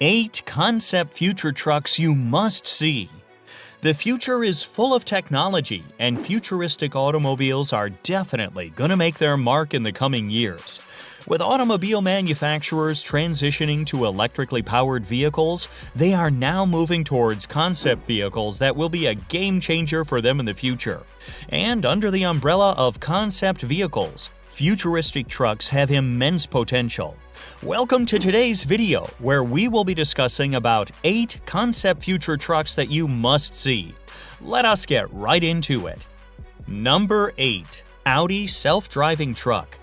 8 concept future trucks you must see. The future is full of technology, and futuristic automobiles are definitely going to make their mark in the coming years. With automobile manufacturers transitioning to electrically powered vehicles, they are now moving towards concept vehicles that will be a game changer for them in the future. And under the umbrella of concept vehicles, futuristic trucks have immense potential. Welcome to today's video, where we will be discussing about 8 concept future trucks that you must see. Let us get right into it. Number 8. Audi Self-Driving Truck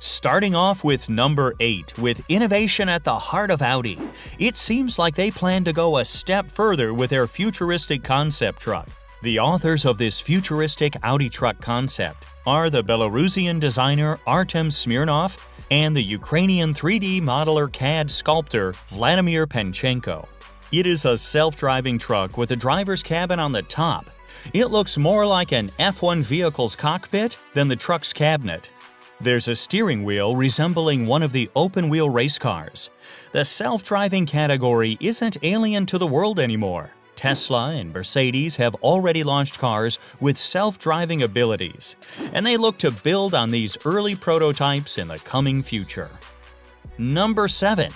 Starting off with number 8, with innovation at the heart of Audi, it seems like they plan to go a step further with their futuristic concept truck. The authors of this futuristic Audi truck concept are the Belarusian designer Artem Smirnov and the Ukrainian 3D modeler CAD sculptor Vladimir Penchenko. It is a self-driving truck with a driver's cabin on the top. It looks more like an F1 vehicle's cockpit than the truck's cabinet. There's a steering wheel resembling one of the open-wheel race cars. The self-driving category isn't alien to the world anymore. Tesla and Mercedes have already launched cars with self-driving abilities, and they look to build on these early prototypes in the coming future. Number 7.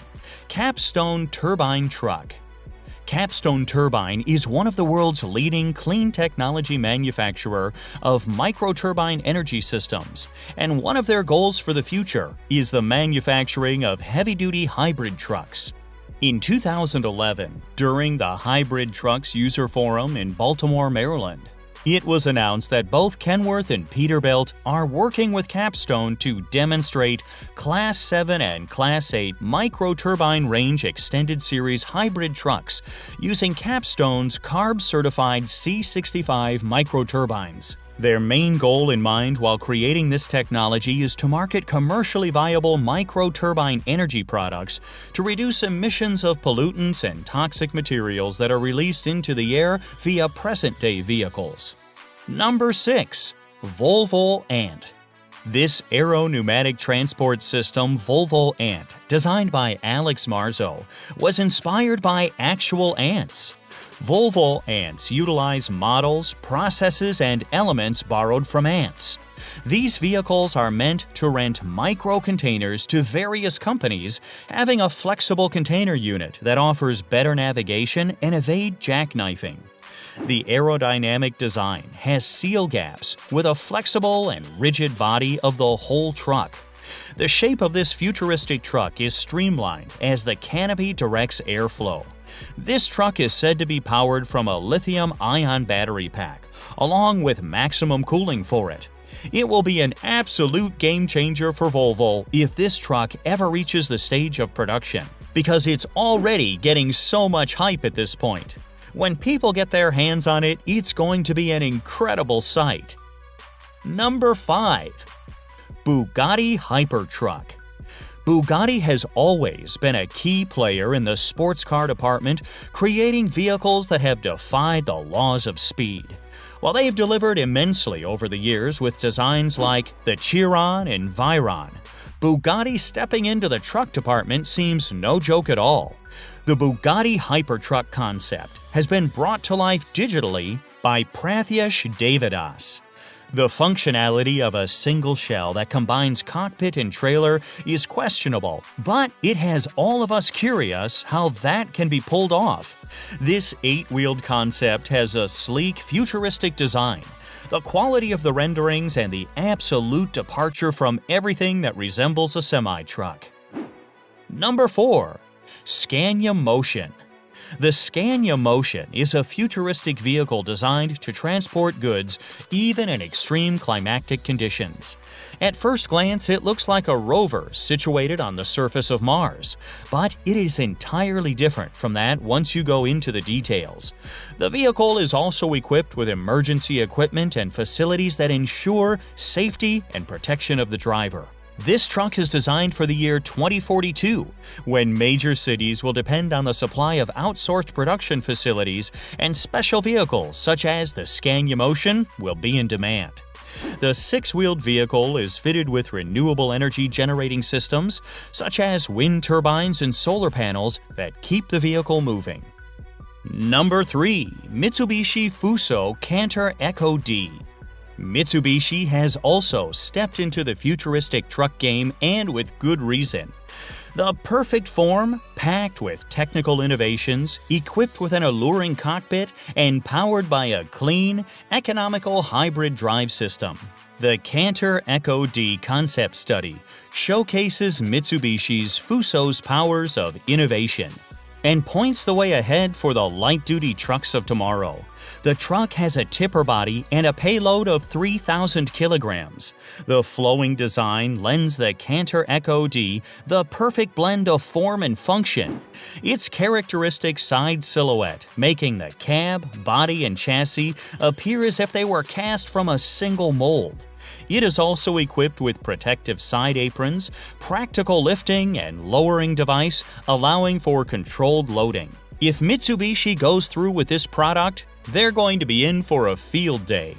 Capstone Turbine Truck Capstone Turbine is one of the world's leading clean technology manufacturer of microturbine energy systems, and one of their goals for the future is the manufacturing of heavy-duty hybrid trucks. In 2011, during the Hybrid Trucks User Forum in Baltimore, Maryland, it was announced that both Kenworth and Peterbilt are working with Capstone to demonstrate Class 7 and Class 8 microturbine range extended series hybrid trucks using Capstone's CARB-certified C65 microturbines. Their main goal in mind while creating this technology is to market commercially viable microturbine energy products to reduce emissions of pollutants and toxic materials that are released into the air via present-day vehicles. Number 6. Volvo Ant this aero-pneumatic transport system, Volvo Ant, designed by Alex Marzo, was inspired by actual ants. Volvo ants utilize models, processes, and elements borrowed from ants. These vehicles are meant to rent micro-containers to various companies, having a flexible container unit that offers better navigation and evade jackknifing. The aerodynamic design has seal gaps with a flexible and rigid body of the whole truck. The shape of this futuristic truck is streamlined as the canopy directs airflow. This truck is said to be powered from a lithium-ion battery pack, along with maximum cooling for it. It will be an absolute game changer for Volvo if this truck ever reaches the stage of production, because it's already getting so much hype at this point. When people get their hands on it, it's going to be an incredible sight. Number 5. Bugatti Hypertruck Bugatti has always been a key player in the sports car department, creating vehicles that have defied the laws of speed. While they have delivered immensely over the years with designs like the Chiron and Veyron, Bugatti stepping into the truck department seems no joke at all. The Bugatti Hypertruck concept has been brought to life digitally by Prathyush Devadas. The functionality of a single shell that combines cockpit and trailer is questionable, but it has all of us curious how that can be pulled off. This eight-wheeled concept has a sleek, futuristic design, the quality of the renderings, and the absolute departure from everything that resembles a semi-truck. Number 4. Scania Motion the Scania Motion is a futuristic vehicle designed to transport goods even in extreme climatic conditions. At first glance, it looks like a rover situated on the surface of Mars, but it is entirely different from that once you go into the details. The vehicle is also equipped with emergency equipment and facilities that ensure safety and protection of the driver. This truck is designed for the year 2042, when major cities will depend on the supply of outsourced production facilities and special vehicles such as the Scania Motion will be in demand. The six wheeled vehicle is fitted with renewable energy generating systems, such as wind turbines and solar panels, that keep the vehicle moving. Number 3. Mitsubishi Fuso Canter Eco-D. Mitsubishi has also stepped into the futuristic truck game and with good reason. The perfect form, packed with technical innovations, equipped with an alluring cockpit, and powered by a clean, economical hybrid drive system. The Canter Eco-D concept study showcases Mitsubishi's Fuso's powers of innovation and points the way ahead for the light-duty trucks of tomorrow. The truck has a tipper body and a payload of 3,000 kilograms. The flowing design lends the Canter Eco-D the perfect blend of form and function. Its characteristic side silhouette, making the cab, body, and chassis appear as if they were cast from a single mold. It is also equipped with protective side aprons, practical lifting and lowering device allowing for controlled loading. If Mitsubishi goes through with this product, they're going to be in for a field day.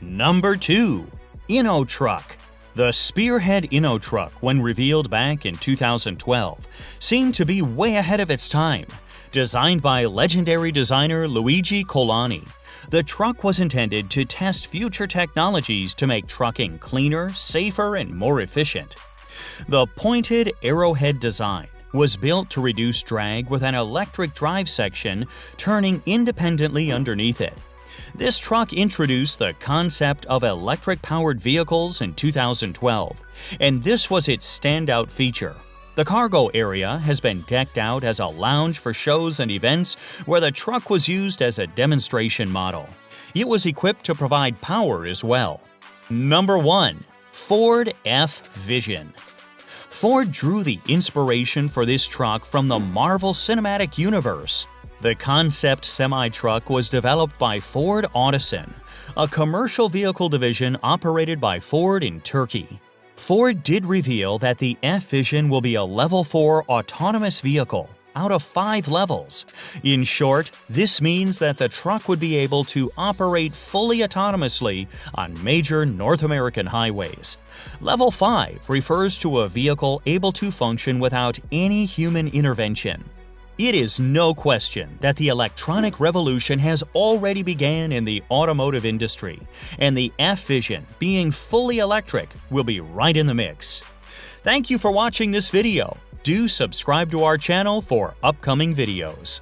Number 2. InnoTruck the Spearhead InnoTruck, when revealed back in 2012, seemed to be way ahead of its time. Designed by legendary designer Luigi Colani, the truck was intended to test future technologies to make trucking cleaner, safer, and more efficient. The pointed arrowhead design was built to reduce drag with an electric drive section turning independently underneath it. This truck introduced the concept of electric-powered vehicles in 2012, and this was its standout feature. The cargo area has been decked out as a lounge for shows and events where the truck was used as a demonstration model. It was equipped to provide power as well. Number 1. Ford F-Vision Ford drew the inspiration for this truck from the Marvel Cinematic Universe. The concept semi-truck was developed by Ford Otosan, a commercial vehicle division operated by Ford in Turkey. Ford did reveal that the F-Vision will be a Level 4 autonomous vehicle out of five levels. In short, this means that the truck would be able to operate fully autonomously on major North American highways. Level 5 refers to a vehicle able to function without any human intervention. It is no question that the electronic revolution has already began in the automotive industry, and the F-Vision, being fully electric, will be right in the mix. Thank you for watching this video. Do subscribe to our channel for upcoming videos.